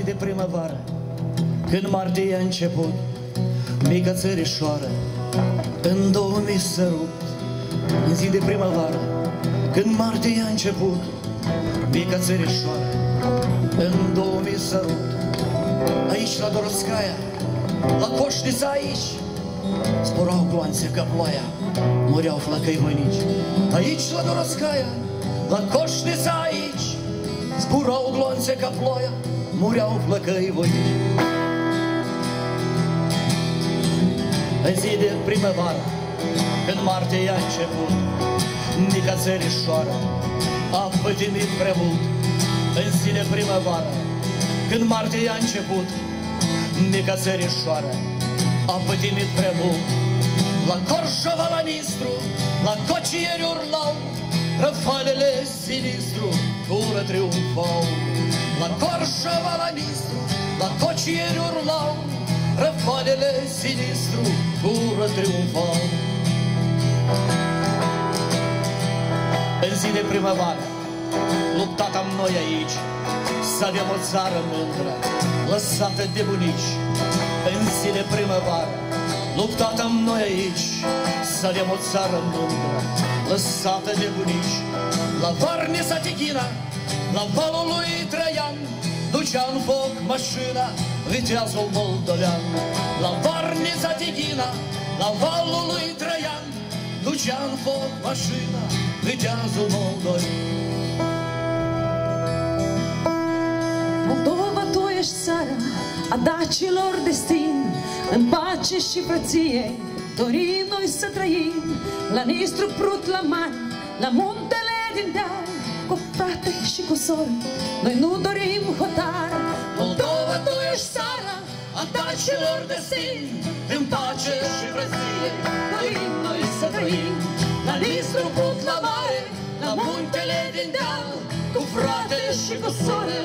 de primăvară, când martie a început, mică țărișoară, în două mi sărut, în zi de primăvară, când martie a început, mică țărișoară, în două mi sărut, aici la Doroscaia, la Coșnița aici, sporau gloanțe ca ploaia, mureau flăcăi voinici, aici la Doroscaia, la Coșnița aici, zburau gloanțe ca ploaia, mureau flăcăi voinici. În zi de primăvară, când martie a început, mica țărișoară a pătimit prea mult. În zi de primăvară, când martie a început, mica țărișoară a pătimit prea mult. La Corșova, la Nistru, la cocieri urlau, răfalele sinistru, ură triumfau. La Corșova, la Nistru, la cocieri urlau, răfalele sinistru, ură triumfau. În zi de primăvară, luptat am noi aici, să avem o țară mândră, lăsată de bunici. În zi de primăvară, luptat am noi aici, să avem o țară mândră, lăsată de bunici. La Varne Satighina, la valul lui Traian, ducea în foc mașina, viteazul moldovean. La Varne Satighina, la valul lui Traian, ducea în foc mașina, viteazul moldovean. Moldova, tu ești țara a dacilor destin, în pace și frăție, dorim noi să trăim, la Nistru, Prut, la mare, la muntele din deal, cu frate și cu soră, noi nu dorim hotar. Moldova, tu ești țara a dacilor destin, în pace și frăție, dorim noi să trăim, la Nistru, Prut, la mare, la muntele din deal, cu frate și cu soră,